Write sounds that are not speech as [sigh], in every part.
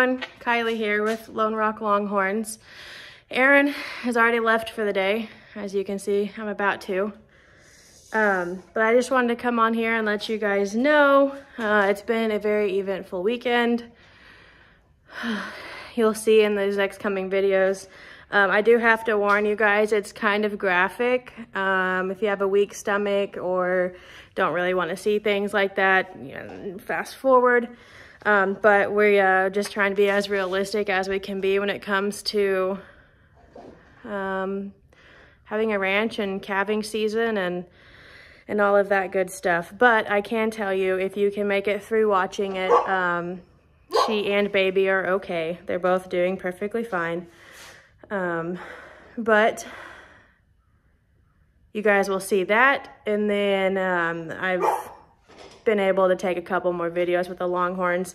everyone, Kylie here with Lone Rock Longhorns. Aaron has already left for the day. As you can see, I'm about to. Um, but I just wanted to come on here and let you guys know uh, it's been a very eventful weekend. [sighs] You'll see in those next coming videos. Um, I do have to warn you guys, it's kind of graphic. Um, if you have a weak stomach or don't really want to see things like that, you know, fast forward. Um, but we're uh, just trying to be as realistic as we can be when it comes to um, having a ranch and calving season and and all of that good stuff. But I can tell you, if you can make it through watching it, um, she and baby are okay. They're both doing perfectly fine. Um, but you guys will see that. And then um, I've been able to take a couple more videos with the Longhorns.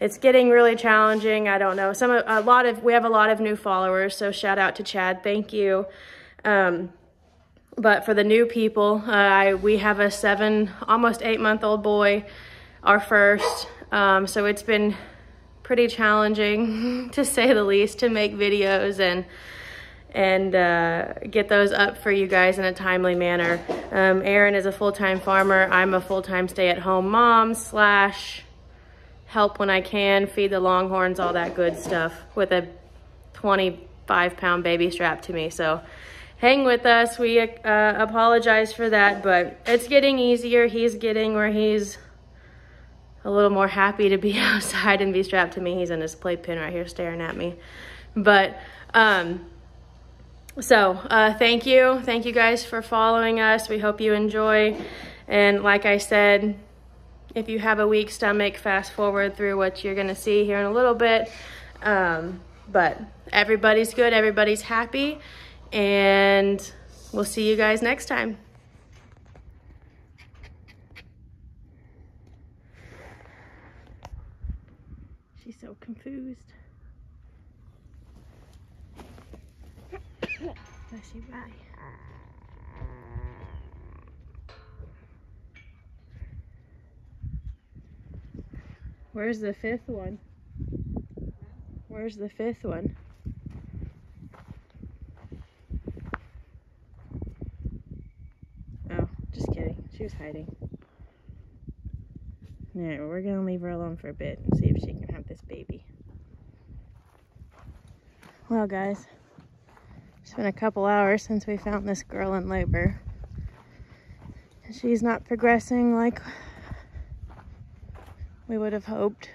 It's getting really challenging. I don't know. Some of a lot of we have a lot of new followers, so shout out to Chad. Thank you. Um, but for the new people, uh, I, we have a seven, almost eight month old boy, our first. Um, so it's been pretty challenging [laughs] to say the least to make videos and and uh, get those up for you guys in a timely manner. Um, Aaron is a full-time farmer. I'm a full-time stay-at-home mom slash help when I can, feed the longhorns, all that good stuff with a 25 pound baby strapped to me. So hang with us. We uh, apologize for that, but it's getting easier. He's getting where he's a little more happy to be [laughs] outside and be strapped to me. He's in his playpen right here staring at me. But, um, so uh, thank you. Thank you guys for following us. We hope you enjoy. And like I said, if you have a weak stomach, fast forward through what you're going to see here in a little bit. Um, but everybody's good. Everybody's happy and we'll see you guys next time. She's so confused. Where's the fifth one? Where's the fifth one? Oh, just kidding. She was hiding. Alright, we're gonna leave her alone for a bit and see if she can have this baby. Well, guys, been a couple hours since we found this girl in labor. She's not progressing like we would have hoped.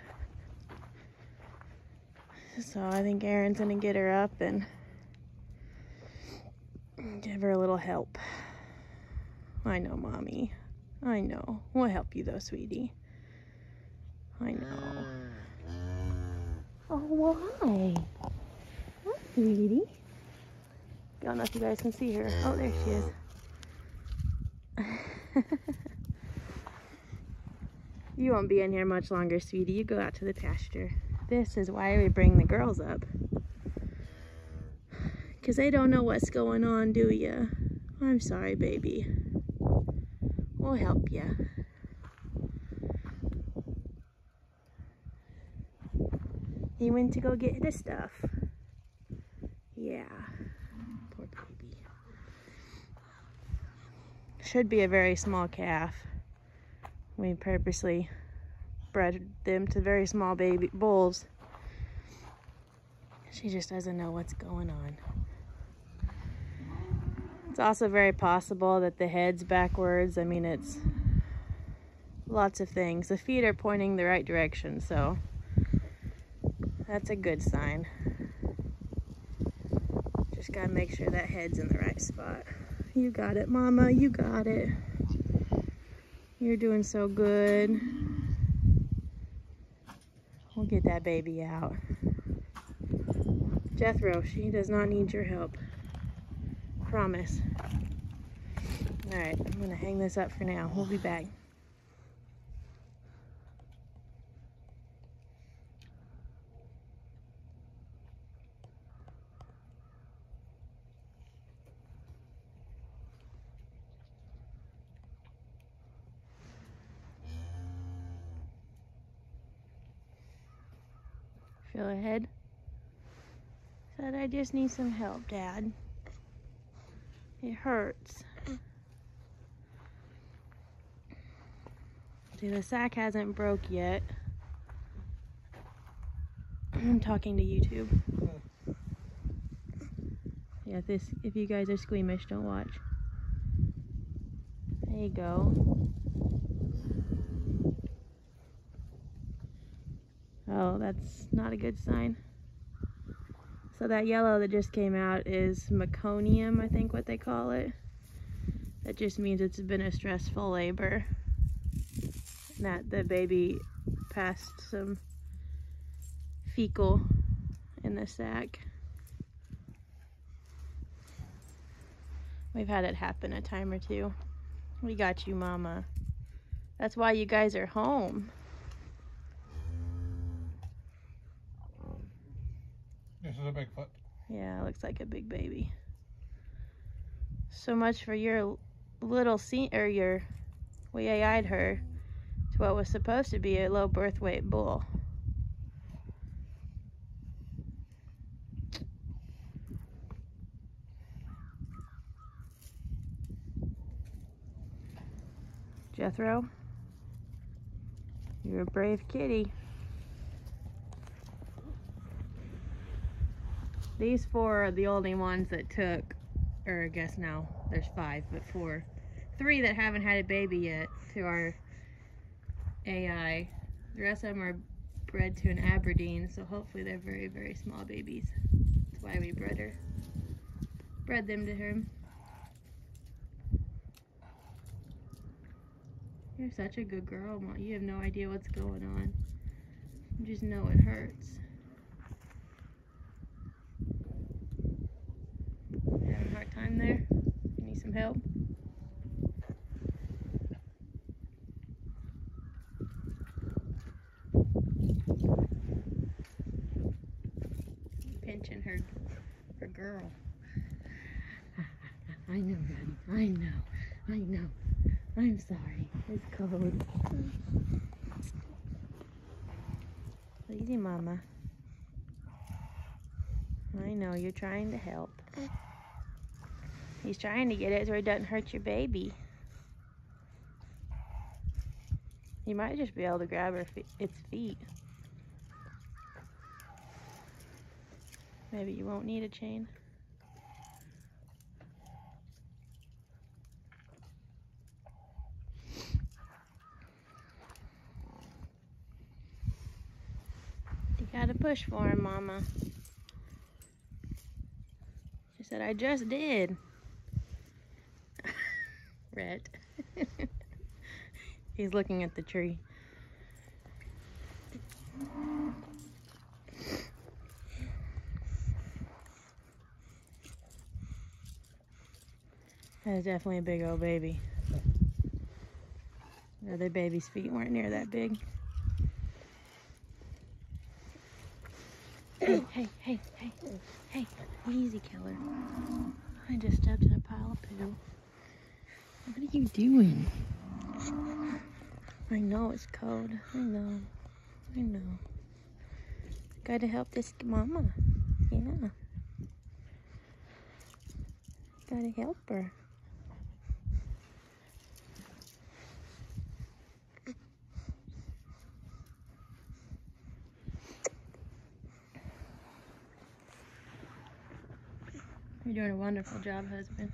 So I think Aaron's gonna get her up and give her a little help. I know, Mommy. I know. We'll help you though, sweetie. I know. Mm. Oh, why? What, sweetie? I don't know if you guys can see her. Oh, there she is. [laughs] you won't be in here much longer, sweetie. You go out to the pasture. This is why we bring the girls up. Because they don't know what's going on, do you? I'm sorry, baby. We'll help you. He went to go get the stuff. Yeah. Poor baby. Should be a very small calf. We purposely bred them to very small baby bulls. She just doesn't know what's going on. It's also very possible that the head's backwards. I mean, it's lots of things. The feet are pointing the right direction, so that's a good sign. Just gotta make sure that head's in the right spot. You got it, mama, you got it. You're doing so good. We'll get that baby out. Jethro, she does not need your help promise. All right, I'm gonna hang this up for now. We'll be back. Feel ahead. Said I just need some help, Dad. It hurts. See, the sack hasn't broke yet. I'm talking to YouTube. Yeah, if this if you guys are squeamish, don't watch. There you go. Oh, that's not a good sign. So that yellow that just came out is meconium, I think what they call it. That just means it's been a stressful labor. That the baby passed some fecal in the sack. We've had it happen a time or two. We got you, Mama. That's why you guys are home. This is a Bigfoot. Yeah, looks like a big baby. So much for your little scene, or your, we AI'd her to what was supposed to be a low birth weight bull. Jethro, you're a brave kitty. These four are the only ones that took, or I guess now there's five, but four. Three that haven't had a baby yet to our AI. The rest of them are bred to an Aberdeen, so hopefully they're very, very small babies. That's why we bred her. Bred them to him. You're such a good girl, Mom. You have no idea what's going on. You just know it hurts. Having a hard time there? You need some help? Pinching her, her girl. [laughs] I know, honey. I know. I know. I'm sorry. It's cold. Easy, Mama. I know, you're trying to help. [laughs] He's trying to get it so it doesn't hurt your baby. You might just be able to grab her its feet. Maybe you won't need a chain. You gotta push for him, Mama. She said, I just did. Rhett. He's looking at the tree. That is definitely a big old baby. The other baby's feet weren't near that big. Hey, hey, hey, hey, hey, easy killer. I just stepped in a pile of poo. What are you doing? I know it's cold. I know. I know. Gotta help this mama. Yeah. Gotta help her. You're doing a wonderful job, husband.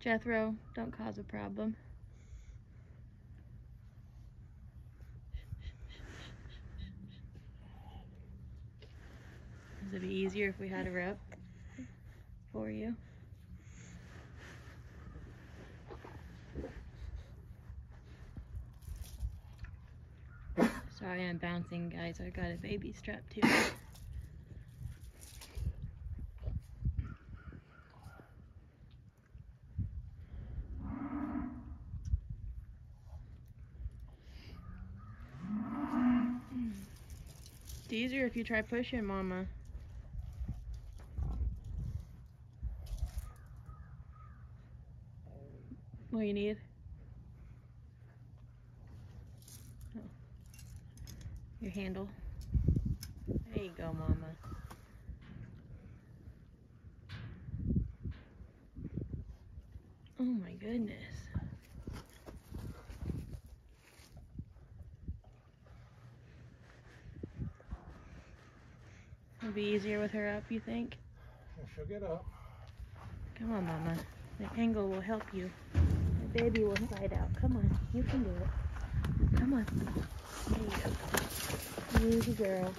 Jethro, don't cause a problem. Would it be easier if we had a rep for you? Sorry I'm bouncing, guys. I got a baby strapped too. It's easier if you try pushing, Mama. What do you need? Oh. Your handle. There you go, Mama. Oh my goodness. Be easier with her up, you think? Well, she'll get up. Come on, Mama. The angle will help you. The baby will slide out. Come on. You can do it. Come on. There you go. Easy girl.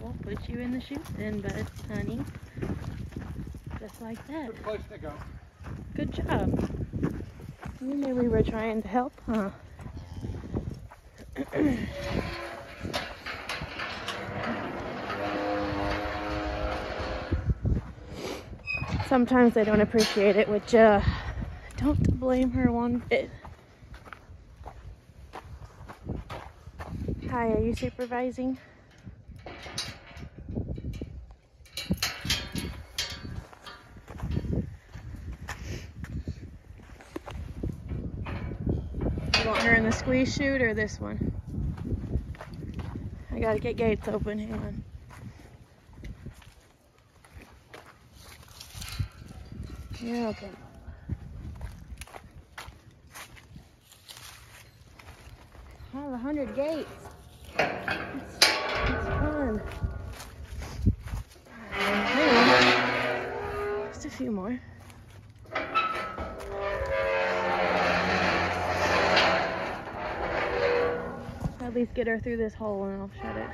We'll put you in the chute then, bud, honey. Just like that. Good place to go. Good job. You knew we were trying to help, huh? Sometimes I don't appreciate it, which uh, don't blame her one bit. Hi, are you supervising? You want her in the squeeze chute or this one? I gotta get gates open, hang on. Yeah, okay. I have a hundred gates. It's, it's fun. Hang. Just a few more. Least get her through this hole and I'll shut it.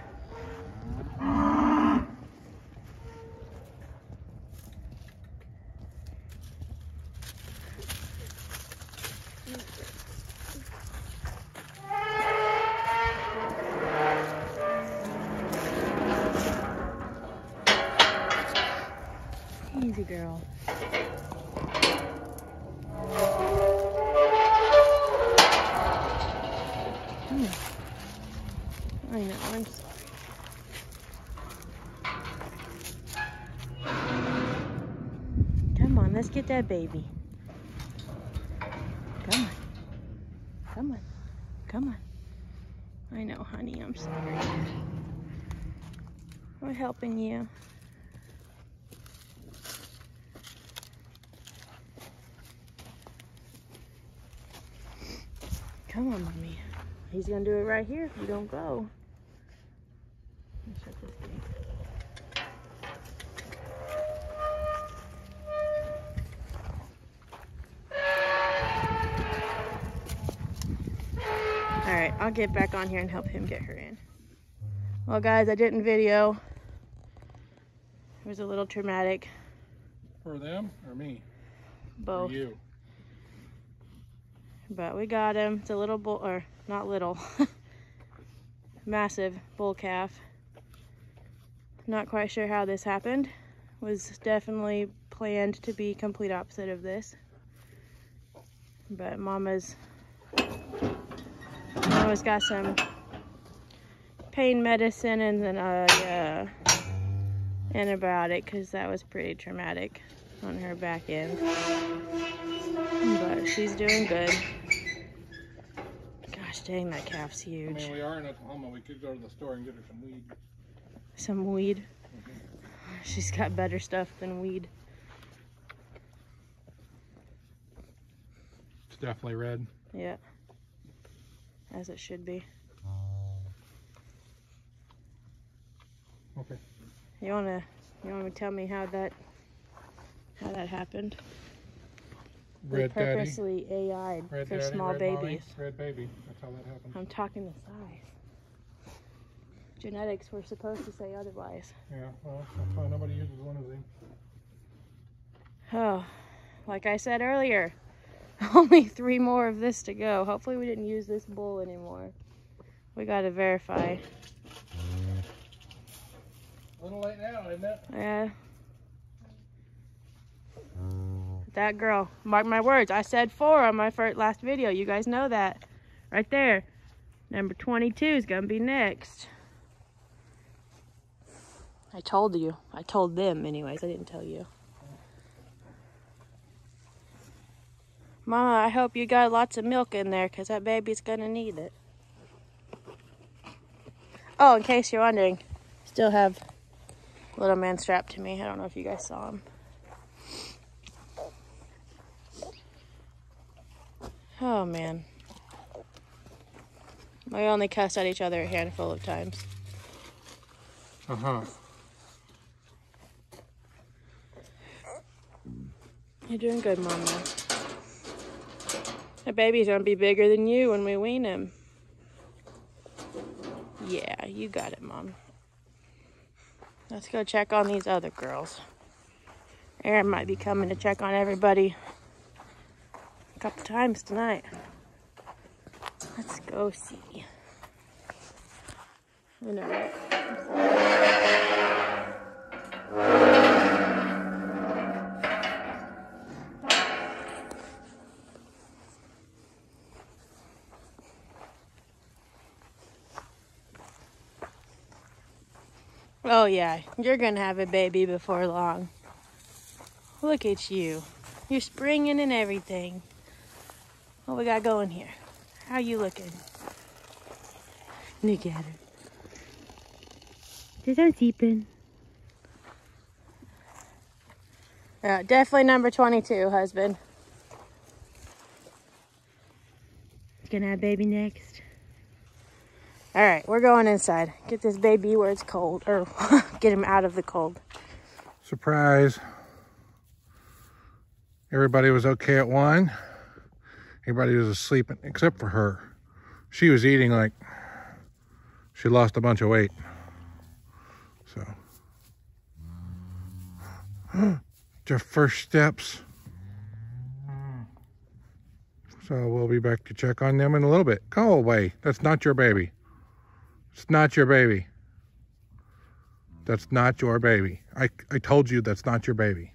Baby. Come on. Come on. Come on. I know, honey, I'm sorry. We're helping you. Come on, mommy. He's gonna do it right here if you don't go. Get back on here and help him get her in. Well, guys, I didn't video. It was a little traumatic. For them or me? Both. For you. But we got him. It's a little bull, or not little, [laughs] massive bull calf. Not quite sure how this happened. Was definitely planned to be complete opposite of this. But Mama's, Mama's got some pain medicine and then a uh, antibiotic because that was pretty traumatic on her back end. But she's doing good. Gosh dang, that calf's I huge. mean, we are in Oklahoma. We could go to the store and get her some weed. Some weed. She's got better stuff than weed. It's definitely red. Yeah. As it should be. Okay. You wanna you wanna tell me how that how that happened? They Red daddy. purposely AI'd Red for daddy, small red babies. mommy, red baby. That's how that happened. I'm talking the size. Genetics were supposed to say otherwise. Yeah, well, that's why nobody uses one of these. Oh, like I said earlier, [laughs] only three more of this to go. Hopefully we didn't use this bull anymore. We gotta verify. A little late now, isn't it? Yeah. That girl, mark my words, I said four on my first last video. You guys know that. Right there. Number 22 is gonna be next. I told you. I told them anyways. I didn't tell you. Mama, I hope you got lots of milk in there because that baby's gonna need it. Oh, in case you're wondering, still have little man strapped to me. I don't know if you guys saw him. Oh man. We only cussed at each other a handful of times. Uh huh. You're doing good, Mama. The baby's gonna be bigger than you when we wean him. Yeah, you got it, Mom. Let's go check on these other girls. Aaron might be coming to check on everybody a couple times tonight. Let's go see. I know, Oh yeah, you're gonna have a baby before long. Look at you. You're springing and everything. What we got going here? How you looking? Look at her. Our sleeping. Yeah, uh, definitely number 22, husband. Gonna have baby next. All right, we're going inside. Get this baby where it's cold, or [laughs] get him out of the cold. Surprise. Everybody was okay at one. Everybody was asleep except for her. She was eating like she lost a bunch of weight. So, your first steps. So we'll be back to check on them in a little bit. Go away. That's not your baby. It's not your baby. That's not your baby. I, I told you that's not your baby.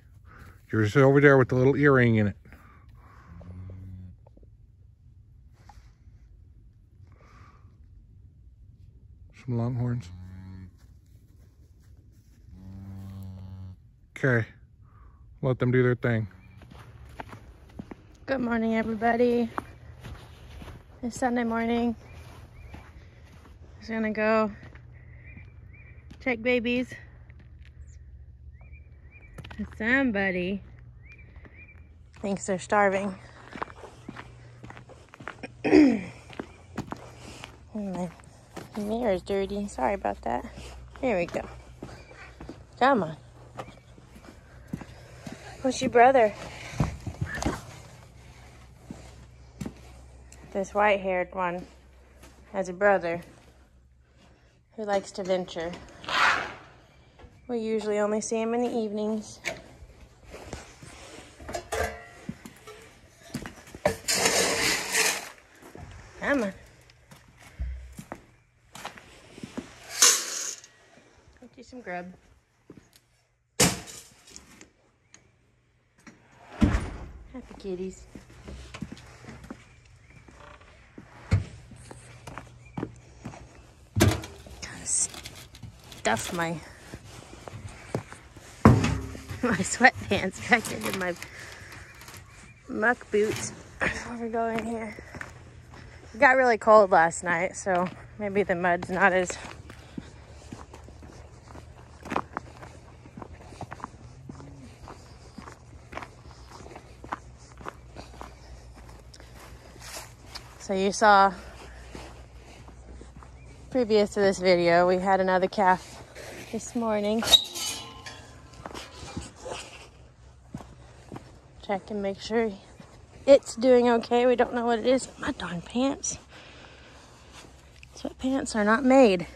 You're just over there with the little earring in it. Some longhorns. Okay. Let them do their thing. Good morning, everybody. It's Sunday morning. Just gonna go check babies. Somebody thinks they're starving. [clears throat] Hmm, my mirror's dirty. Sorry about that. Here we go. Come on. What's your brother? This white haired one has a brother who likes to venture. We usually only see him in the evenings. Come on. Get you some grub. Happy kitties. Stuff my my sweatpants [laughs] back into my muck boots before we go in here. It got really cold last night, so maybe the mud's not as So you saw previous to this video, we had another calf this morning. Check and make sure it's doing okay. We don't know what it is. My darn pants. Sweatpants are not made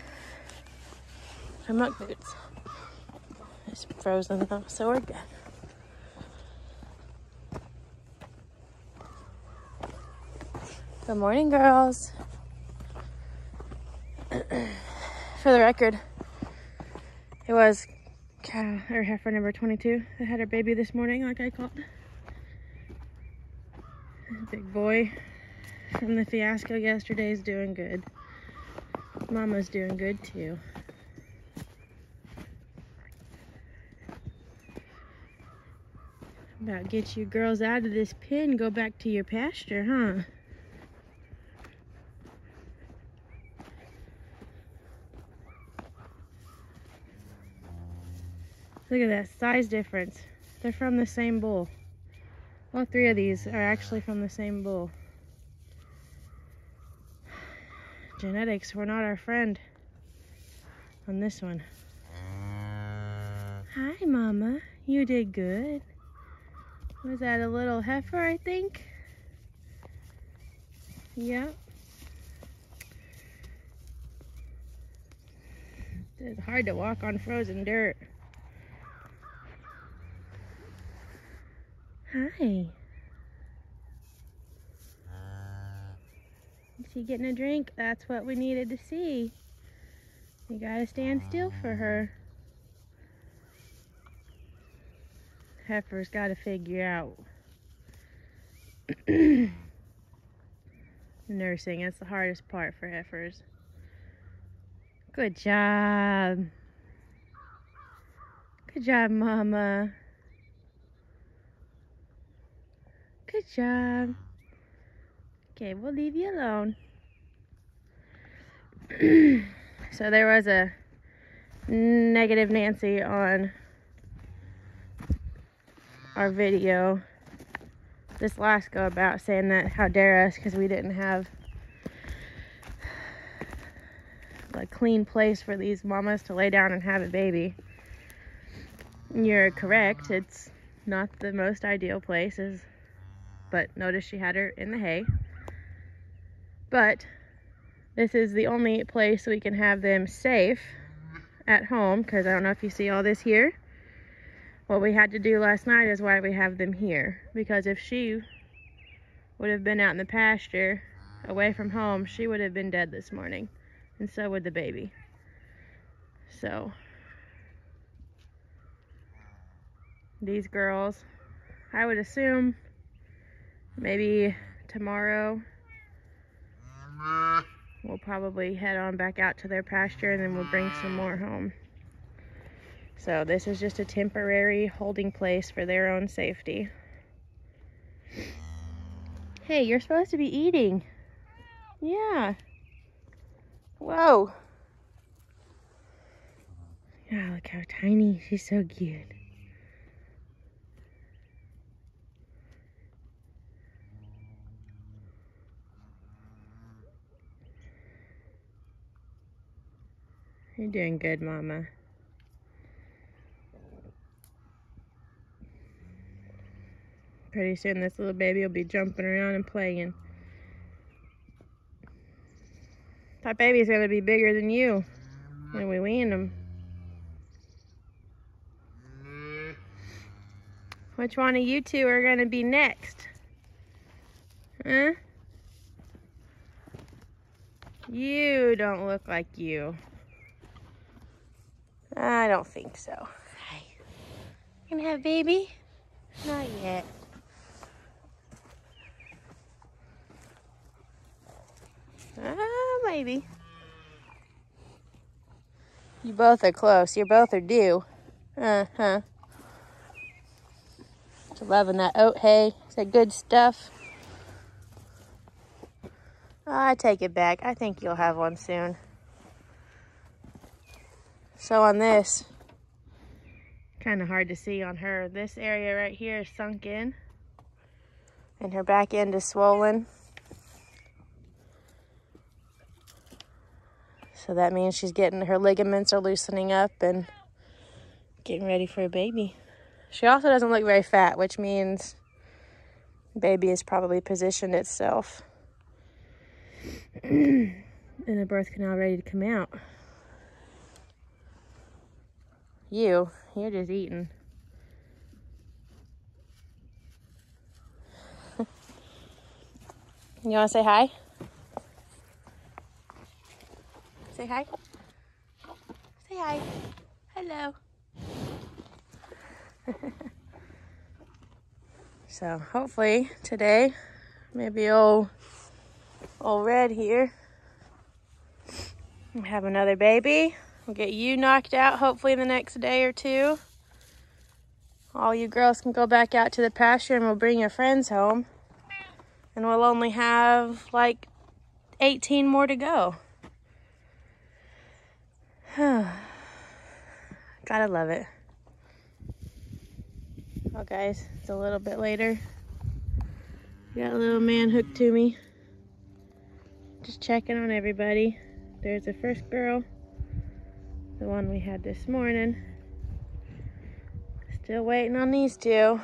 for muck boots. It's frozen though, so we're good. Good morning, girls. [clears throat] For the record, it was cow or heifer number 22 that had her baby this morning, like I called. Big boy from the fiasco yesterday is doing good. Mama's doing good too. About get you girls out of this pen, go back to your pasture, huh? Look at that size difference. They're from the same bull. All three of these are actually from the same bull. [sighs] Genetics were not our friend on this one. Hi, Mama. You did good. Was that a little heifer, I think? Yep. It's hard to walk on frozen dirt. Hi. Is she getting a drink? That's what we needed to see. You gotta stand still for her. Heifer's gotta figure out. [clears throat] Nursing, that's the hardest part for heifers. Good job. Good job, Mama. Good job. Okay, we'll leave you alone. [clears throat] so there was a negative Nancy on our video this last go about saying that how dare us because we didn't have a clean place for these mamas to lay down and have a baby. You're correct. It's not the most ideal place, but notice she had her in the hay. But this is the only place we can have them safe at home because I don't know if you see all this here. What we had to do last night is why we have them here because if she would have been out in the pasture away from home, she would have been dead this morning and so would the baby. So these girls, I would assume maybe tomorrow we'll probably head on back out to their pasture and then we'll bring some more home. So this is just a temporary holding place for their own safety. Hey, you're supposed to be eating. Yeah. Whoa. Yeah, look how tiny. She's so cute. You're doing good, Mama. Pretty soon this little baby will be jumping around and playing. That baby's gonna be bigger than you when we wean him. Which one of you two are gonna be next? Huh? You don't look like you. I don't think so. Hi. You gonna have a baby? Not yet. Ah, maybe. You both are close. You both are due. Uh-huh. Loving that oat hay. Is that good stuff? I take it back. I think you'll have one soon. So on this, kind of hard to see on her, this area right here is sunk in and her back end is swollen. So that means she's getting, her ligaments are loosening up and getting ready for a baby. She also doesn't look very fat, which means baby has probably positioned itself [clears throat] in the birth canal ready to come out. You, you're just eating. [laughs] you want to say hi? Say hi. Say hi. Hello. [laughs] so hopefully today, maybe old, old Red here, have another baby. We'll get you knocked out hopefully the next day or two. all you girls can go back out to the pasture and we'll bring your friends home. And we'll only have like 18 more to go. [sighs] Gotta love it. Well, guys, it's a little bit later. Got a little man hooked to me. Just checking on everybody. There's the first girl, the one we had this morning. Still waiting on these two.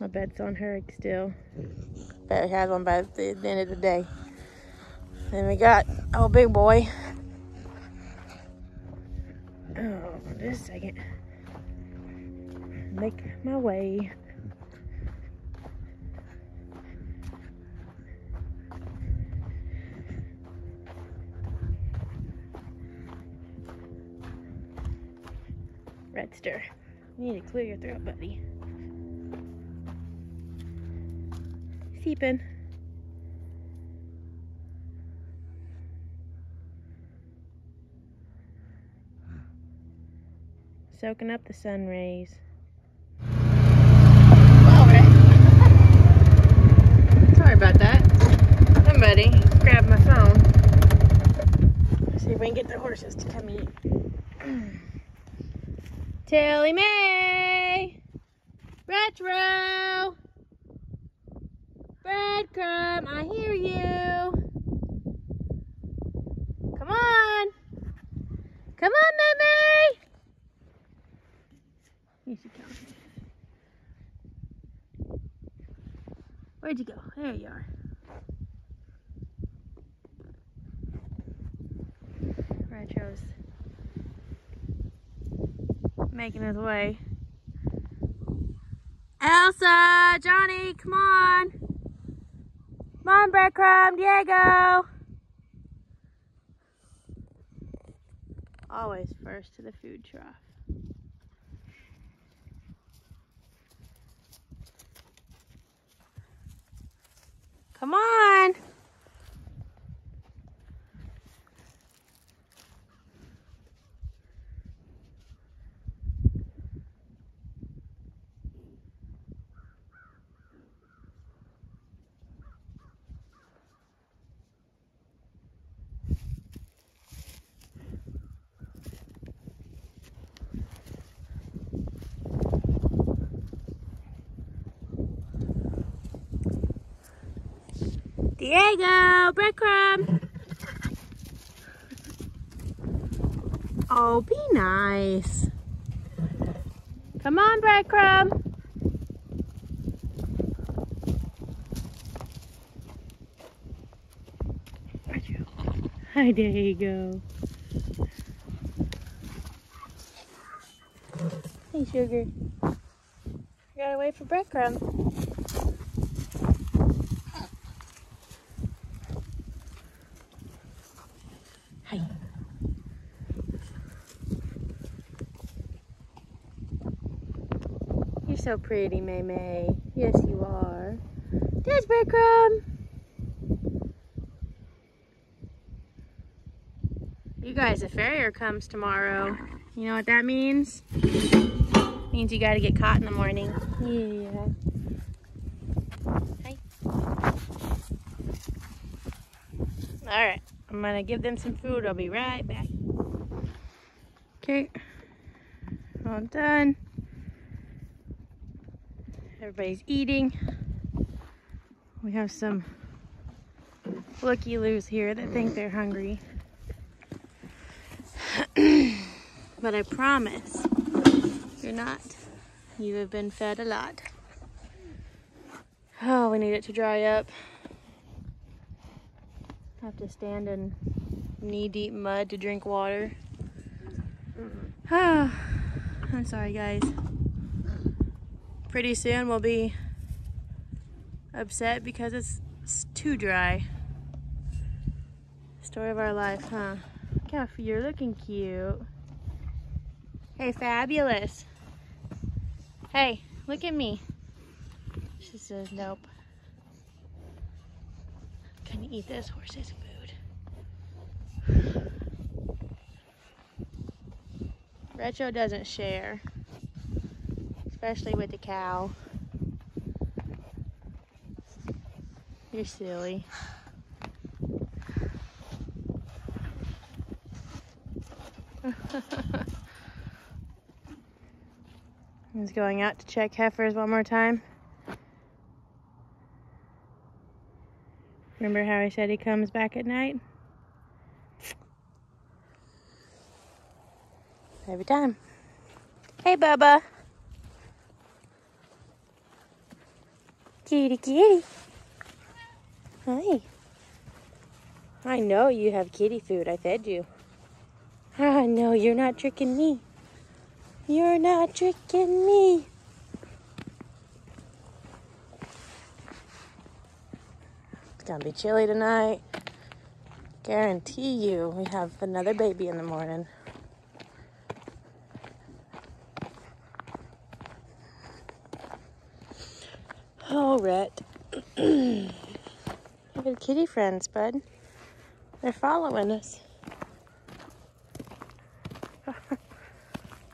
My bed's on her still. Better have one by the end of the day. Then we got oh big boy. Oh, just a second. Make my way. Redster. You need to clear your throat, buddy. Seeping. Soaking up the sun rays. Sorry about that. Somebody grabbed my phone. Let's see if we can get the horses to come eat. Tilly May! Retro! Breadcrumb, I hear you! Come on! Come on, Mimi! Here she comes. Where'd you go? There you are. Retro's making his way. Elsa, Johnny, come on. Come on, Breadcrumb, Diego. Always first to the food trough. Come on. Diego, breadcrumb. Oh, be nice. Come on, breadcrumb. Hi, Diego. Hey, sugar. I Gotta wait for breadcrumb. So pretty, May May. Yes, you are. There's breadcrumb. You guys, the farrier comes tomorrow. You know what that means? means you gotta get caught in the morning. Yeah. Hi. All right. I'm gonna give them some food. I'll be right back. Okay, all done. Everybody's eating. We have some looky-loos here that think they're hungry. [clears throat] but I promise you're not. You have been fed a lot. Oh, we need it to dry up have to stand in knee-deep mud to drink water. Ah, [sighs] I'm sorry, guys. Pretty soon we'll be upset because it's, it's too dry. Story of our life, huh? Calf, you're looking cute. Hey, fabulous. Hey, look at me. She says nope can you eat this horse's food. Retro doesn't share. Especially with the cow. You're silly. [laughs] He's going out to check heifers one more time. Remember how he said he comes back at night? Every time. Hey, Bubba. Kitty, kitty. Hi. I know you have kitty food. I fed you. Ah, no, you're not tricking me. You're not tricking me. It's gonna be chilly tonight. Guarantee you we have another baby in the morning. Look at [clears throat] kitty friends, bud. They're following us. [laughs]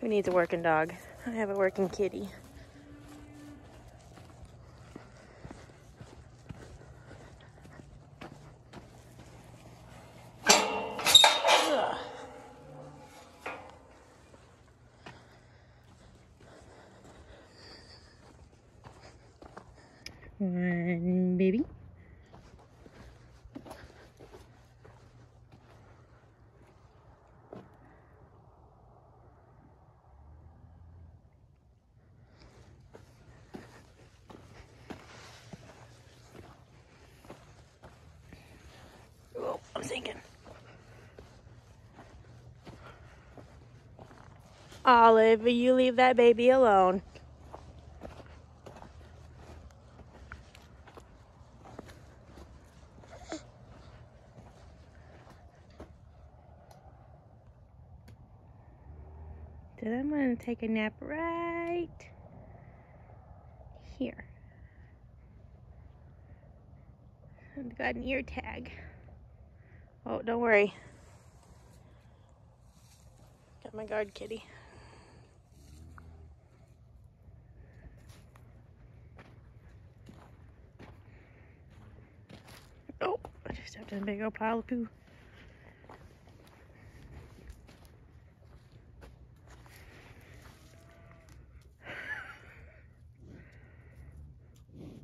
Who needs a working dog? I have a working kitty. One baby. Oh, I'm sinking. Olive, you leave that baby alone? Then I'm going to take a nap right here. I've got an ear tag. Oh, don't worry. Got my guard kitty. Oh, I just in a big old pile of poo.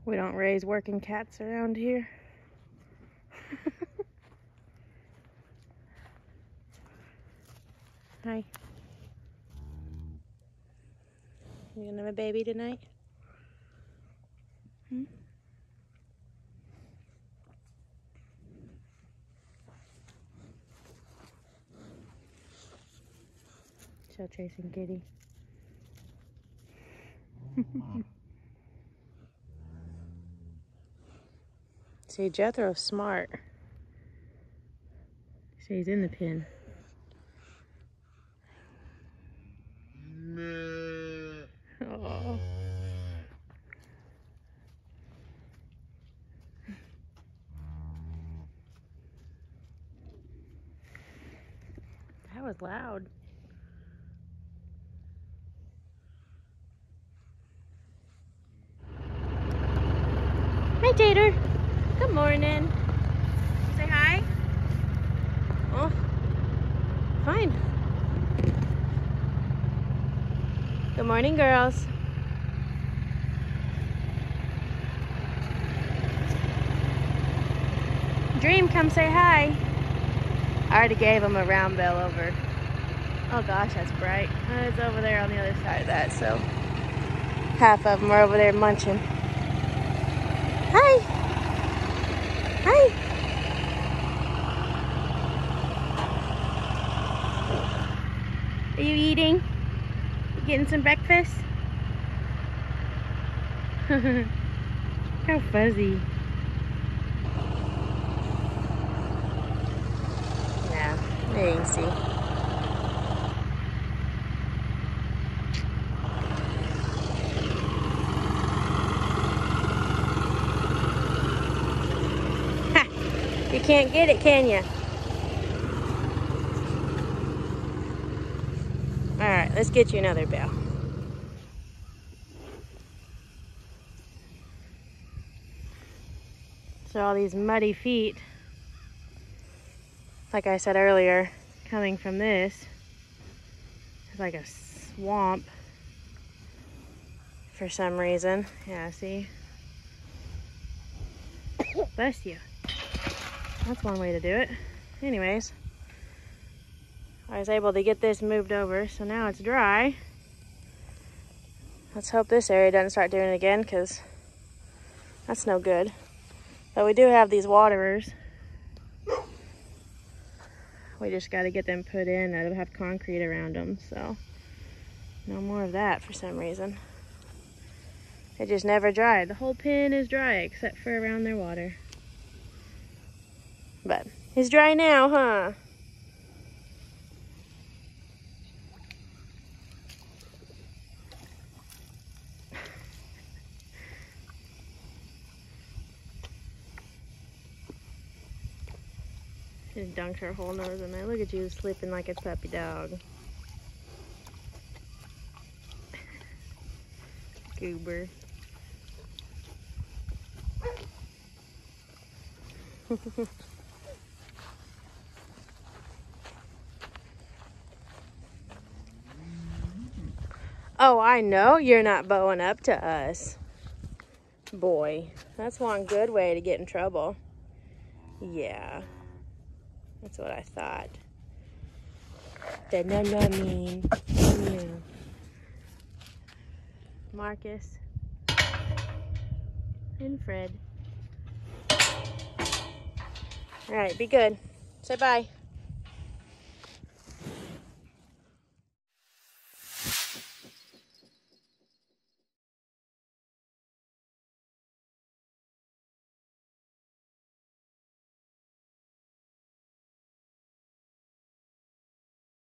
We don't raise working cats around here. [laughs] Hi. You gonna have a baby tonight? Hmm? Still chasing Kitty. [laughs] See, Jethro's smart. See, he's in the pen. Oh. That was loud. Hi, Tater. Morning. Say hi. Oh, fine. Good morning, girls. Dream, come say hi. I already gave him a round bale over. Oh gosh, that's bright. Uh, It's over there on the other side of that, so half of them are over there munching. Hi. Hi. Are you eating? You getting some breakfast? [laughs] How fuzzy. Yeah, there you can see. [laughs] You can't get it, can you? Let's get you another bell. So all these muddy feet, like I said earlier, coming from this—it's like a swamp for some reason. Yeah, see? Bless you. That's one way to do it. Anyways. I was able to get this moved over, so now it's dry. Let's hope this area doesn't start doing it again, because that's no good. But we do have these waterers. We just got to get them put in that'll have concrete around them, so no more of that for some reason. It just never dried. The whole pin is dry except for around their water. But it's dry now, huh? Just dunked her whole nose in there. Look at you sleeping like a puppy dog. [laughs] Goober. [laughs] oh, I know you're not bowing up to us. Boy, that's one good way to get in trouble. Yeah, that's what I thought. That no, no, mean. Marcus and Fred. All right, be good. Say bye.